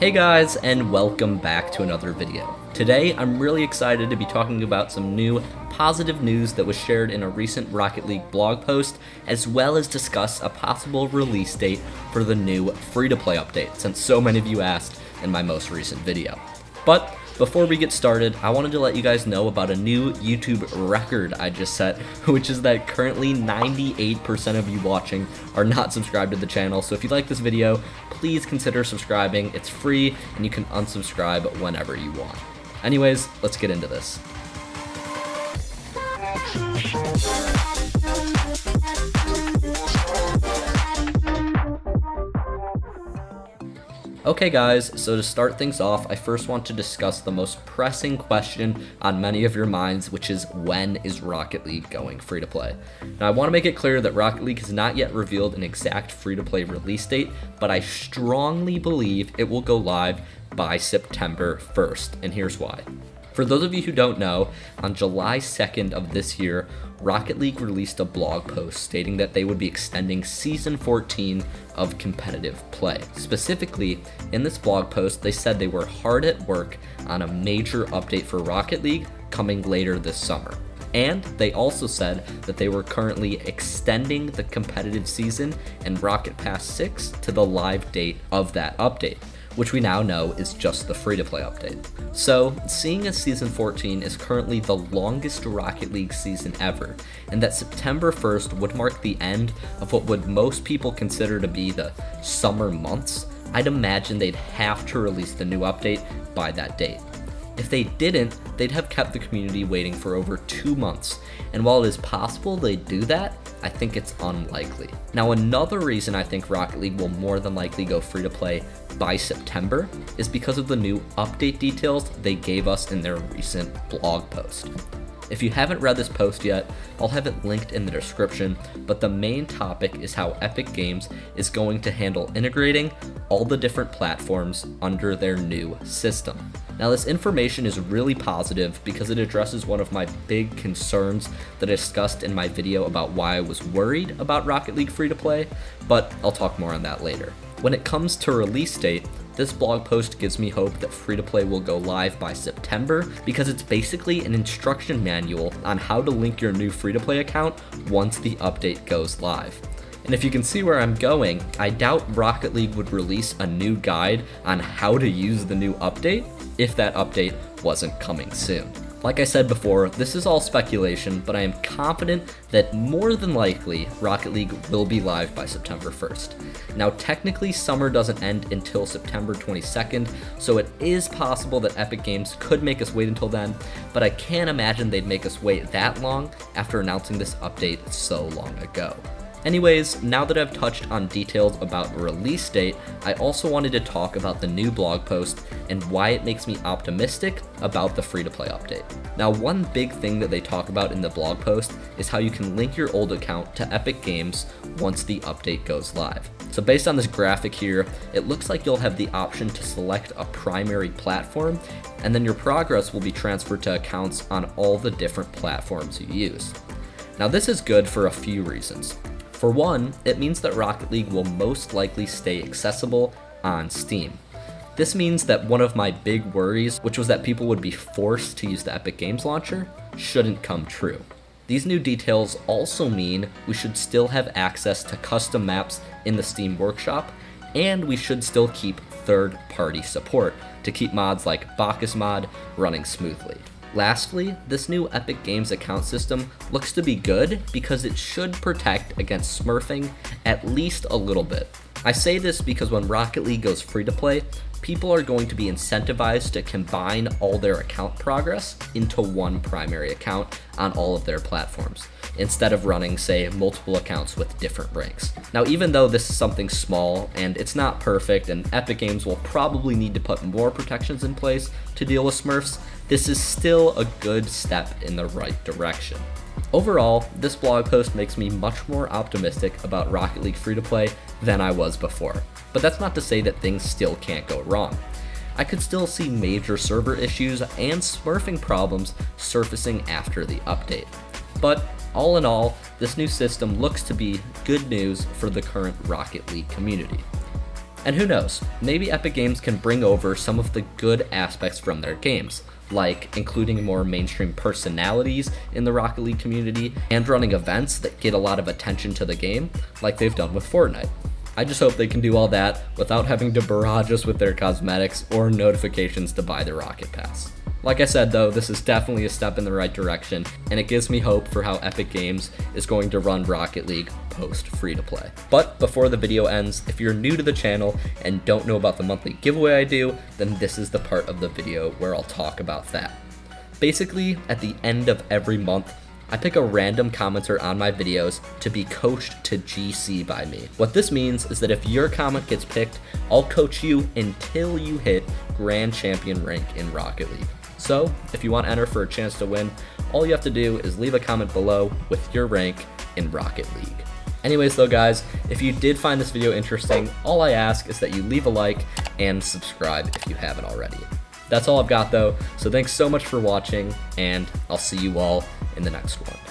Hey guys, and welcome back to another video. Today, I'm really excited to be talking about some new positive news that was shared in a recent Rocket League blog post, as well as discuss a possible release date for the new free-to-play update, since so many of you asked in my most recent video. But before we get started, I wanted to let you guys know about a new YouTube record I just set, which is that currently 98% of you watching are not subscribed to the channel. So if you like this video, please consider subscribing. It's free and you can unsubscribe whenever you want. Anyways, let's get into this. Okay guys, so to start things off, I first want to discuss the most pressing question on many of your minds, which is when is Rocket League going free to play? Now I want to make it clear that Rocket League has not yet revealed an exact free to play release date, but I strongly believe it will go live by September 1st, and here's why. For those of you who don't know, on July 2nd of this year, Rocket League released a blog post stating that they would be extending Season 14 of competitive play. Specifically, in this blog post, they said they were hard at work on a major update for Rocket League coming later this summer. And they also said that they were currently extending the competitive season and Rocket Pass 6 to the live date of that update which we now know is just the free to play update. So, seeing as Season 14 is currently the longest Rocket League season ever, and that September 1st would mark the end of what would most people consider to be the summer months, I'd imagine they'd have to release the new update by that date. If they didn't, they'd have kept the community waiting for over two months, and while it is possible they'd do that, I think it's unlikely. Now, another reason I think Rocket League will more than likely go free to play by September is because of the new update details they gave us in their recent blog post. If you haven't read this post yet, I'll have it linked in the description, but the main topic is how Epic Games is going to handle integrating all the different platforms under their new system. Now, this information is really positive because it addresses one of my big concerns that I discussed in my video about why I was worried about Rocket League free to play, but I'll talk more on that later. When it comes to release date, this blog post gives me hope that free to play will go live by September because it's basically an instruction manual on how to link your new free to play account once the update goes live. And if you can see where I'm going, I doubt Rocket League would release a new guide on how to use the new update if that update wasn't coming soon. Like I said before, this is all speculation, but I am confident that more than likely Rocket League will be live by September 1st. Now, technically, summer doesn't end until September 22nd, so it is possible that Epic Games could make us wait until then, but I can't imagine they'd make us wait that long after announcing this update so long ago. Anyways, now that I've touched on details about release date, I also wanted to talk about the new blog post and why it makes me optimistic about the free to play update. Now, one big thing that they talk about in the blog post is how you can link your old account to Epic Games once the update goes live. So based on this graphic here, it looks like you'll have the option to select a primary platform and then your progress will be transferred to accounts on all the different platforms you use. Now this is good for a few reasons. For one, it means that Rocket League will most likely stay accessible on Steam. This means that one of my big worries, which was that people would be forced to use the Epic Games Launcher, shouldn't come true. These new details also mean we should still have access to custom maps in the Steam Workshop, and we should still keep third-party support to keep mods like BakkesMod running smoothly. Lastly, this new Epic Games account system looks to be good because it should protect against smurfing at least a little bit. I say this because when Rocket League goes free to play, people are going to be incentivized to combine all their account progress into one primary account on all of their platforms, instead of running, say, multiple accounts with different ranks. Now, even though this is something small and it's not perfect, and Epic Games will probably need to put more protections in place to deal with Smurfs, this is still a good step in the right direction. Overall, this blog post makes me much more optimistic about Rocket League free to play than I was before. But that's not to say that things still can't go wrong. I could still see major server issues and smurfing problems surfacing after the update. But all in all, this new system looks to be good news for the current Rocket League community. And who knows, maybe Epic Games can bring over some of the good aspects from their games, like including more mainstream personalities in the Rocket League community and running events that get a lot of attention to the game, like they've done with Fortnite. I just hope they can do all that without having to barrage us with their cosmetics or notifications to buy the Rocket Pass. Like I said though, this is definitely a step in the right direction, and it gives me hope for how Epic Games is going to run Rocket League post free to play. But before the video ends, if you're new to the channel and don't know about the monthly giveaway I do, then this is the part of the video where I'll talk about that. Basically, at the end of every month, I pick a random commenter on my videos to be coached to GC by me. What this means is that if your comment gets picked, I'll coach you until you hit Grand Champion rank in Rocket League. So, if you want to enter for a chance to win, all you have to do is leave a comment below with your rank in Rocket League. Anyways though guys, if you did find this video interesting, all I ask is that you leave a like and subscribe if you haven't already. That's all I've got though, so thanks so much for watching, and I'll see you all in the next one.